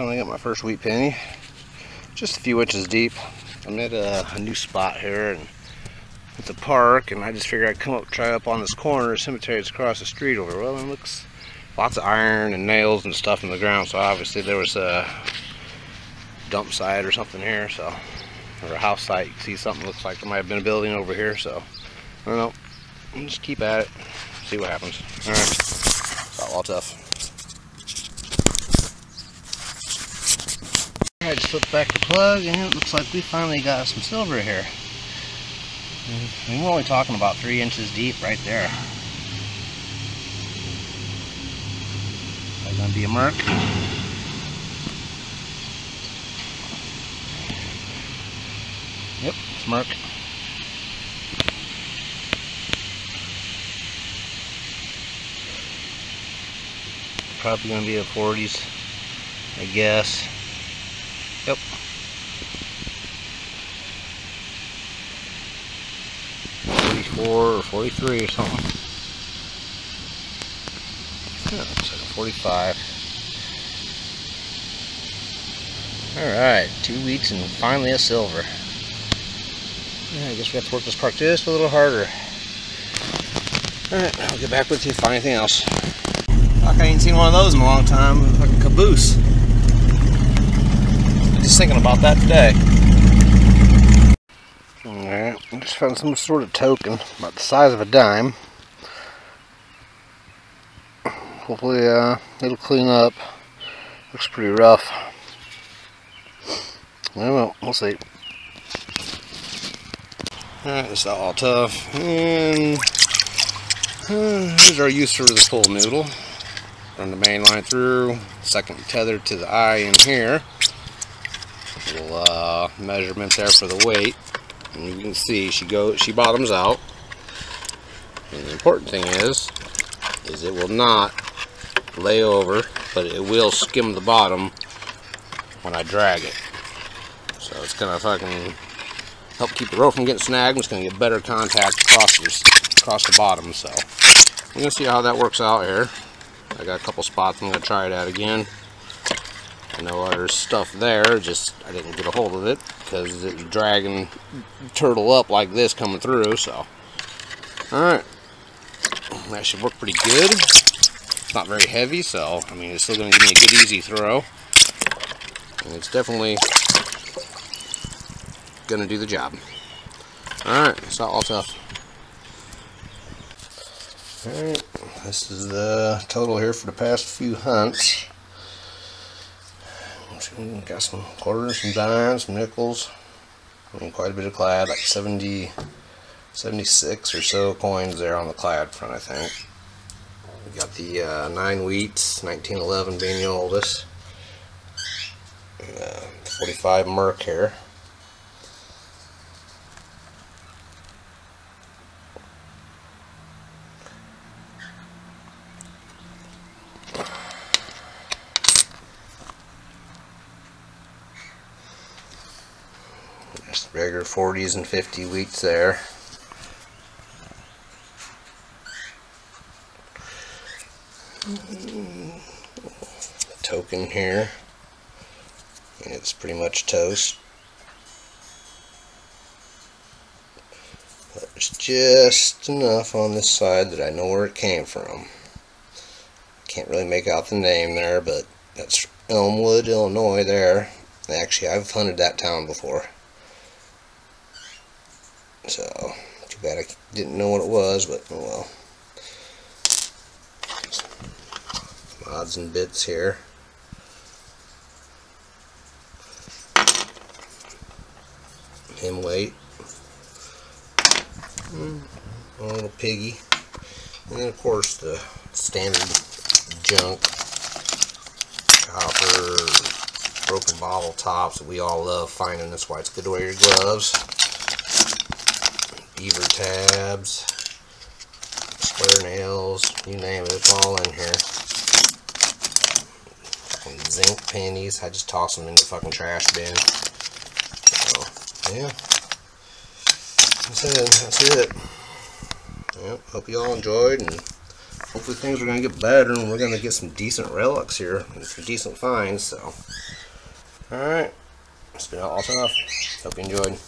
finally got my first wheat penny. Just a few inches deep. I'm at a, a new spot here and at the park and I just figured I'd come up try up on this corner. Cemetery is across the street over. Well, it looks lots of iron and nails and stuff in the ground. So obviously there was a dump site or something here. So or a house site. You see something looks like there might have been a building over here. So I don't know. I'll just keep at it. See what happens. All right. It's all tough. Just flipped back the plug and it looks like we finally got some silver here. And we're only talking about three inches deep right there. That's gonna be a merc. Yep, it's merc. Probably gonna be a 40s, I guess. Yep. Forty-four or forty-three or something. Yeah, looks like a forty-five. Alright, two weeks and finally a silver. Yeah, I guess we have to work this part just a little harder. Alright, I'll get back with you if I find anything else. Like I ain't seen one of those in a long time. Like a caboose just thinking about that today. Alright, I just found some sort of token about the size of a dime. Hopefully uh, it'll clean up. Looks pretty rough. Well, we'll see. Alright, it's all tough. And uh, here's our use for the pool noodle. Run the main line through, second tether to the eye in here little uh, measurement there for the weight. And you can see she goes, she bottoms out. And the important thing is, is it will not lay over, but it will skim the bottom when I drag it. So it's gonna fucking help keep the rope from getting snagged. It's gonna get better contact across the, across the bottom. So we're gonna see how that works out here. I got a couple spots I'm gonna try it out again. I know there's stuff there, just I didn't get a hold of it because it's dragging turtle up like this coming through, so. Alright. That should work pretty good. It's not very heavy, so, I mean, it's still going to give me a good easy throw. And it's definitely going to do the job. Alright, it's not all tough. Alright, this is the total here for the past few hunts. Got some quarters, some dimes, some nickels, and quite a bit of clad, like 70, 76 or so coins there on the clad front, I think. We got the uh, nine wheats, 1911 being the oldest. Uh, 45 Merc here. Just regular 40s and 50 wheats there. Token here. It's pretty much toast. But there's just enough on this side that I know where it came from. Can't really make out the name there, but that's Elmwood, Illinois there. Actually, I've hunted that town before. So, too bad I didn't know what it was, but oh well. Some odds and bits here. Him weight. Mm, a little piggy. And then of course the standard junk. Copper, broken bottle tops that we all love finding. That's why it's good to wear your gloves beaver tabs, square nails, you name it, it's all in here. And zinc pennies, I just toss them in the fucking trash bin. So, yeah. That's it, that's it. Yep, hope you all enjoyed, and hopefully things are going to get better and we're going to get some decent relics here and some decent finds. So, alright, it's been all tough. Hope you enjoyed.